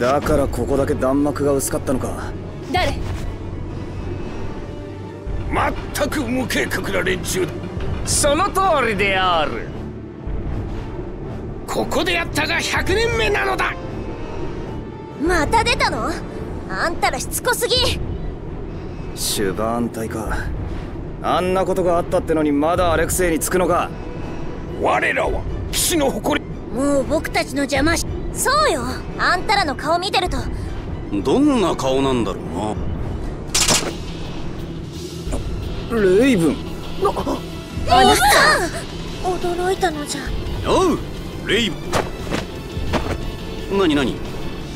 だからここだけ弾幕が薄かったのか。誰？全く無計画な連中だ。その通りである。ここでやったが100年目なのだ。また出たの？あんたらしつこすぎ。シュバーン隊か。あんなことがあったってのにまだアレクセイにつくのか。我らは騎士の誇り。もう僕たちの邪魔しそうよ。あんたらの顔見てると。どんな顔なんだろうな。レイブン。あなた驚いたのじゃ。おうレイなになに？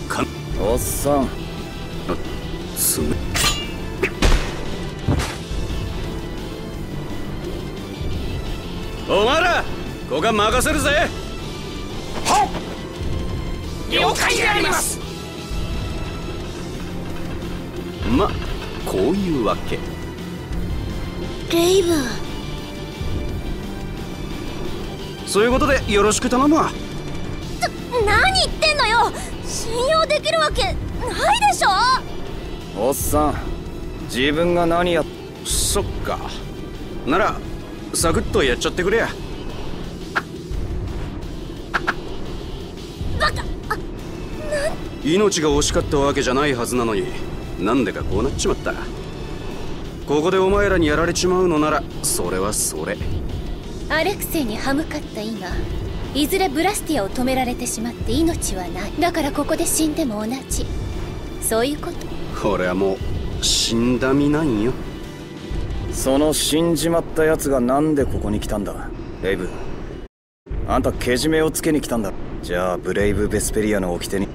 かん。おっさん。つめ。お前らこが任せるぜ。はっ了解であります。まこういうわけ。レイブ。ンそういうことでよろしく頼むわ。何言ってんのよ。信用できるわけないでしょ。おっさん自分が何やっそっか。ならサクッとやっちゃってくれや。バカ。あ命が惜しかったわけじゃないはずなのになんでかこうなっちまった。ここでお前らにやられちまうのならそれはそれ。アレクセイに歯向かった今いずれブラスティアを止められてしまって命はない。だからここで死んでも同じ。そういうこと。俺はもう死んだ身なんよ。その死んじまったやつがなんでここに来たんだ？レイブ。あんたけじめをつけに来たんだ。じゃあブレイブ・ベスペリアの掟に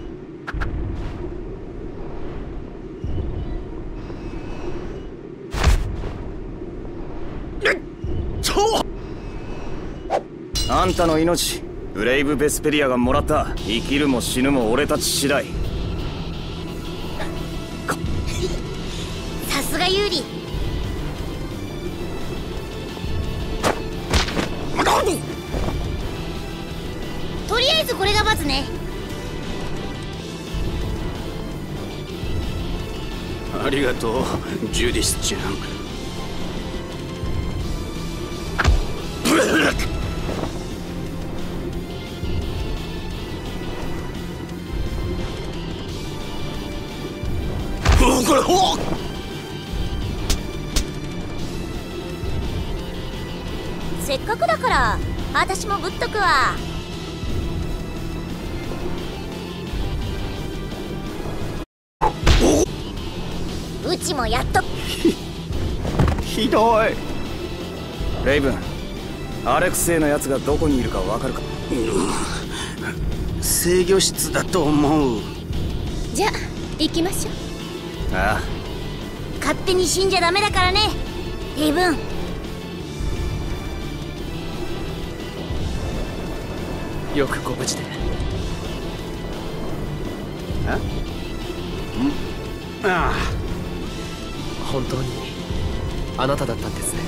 あんたの命ブレイブ・ベスペリアがもらった。生きるも死ぬも俺たち次第。さすがユーリ。とりあえずこれがまずねありがとうジュディスちゃん。おこれおせっかくだから私もぶっとくわ。うちもやっと。ひどい。レイブンアレクセイのやつがどこにいるかわかるか？制御室だと思う。じゃあ行きましょう。ああ。勝手に死んじゃダメだからね。レイブン。よくご無事で。あ本当にあなただったんですね。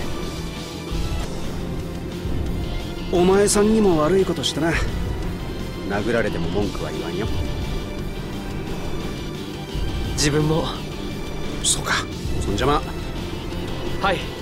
あお前さんにも悪いことしたな。殴られても文句は言わんよ。自分も。そうか。そんじゃまはい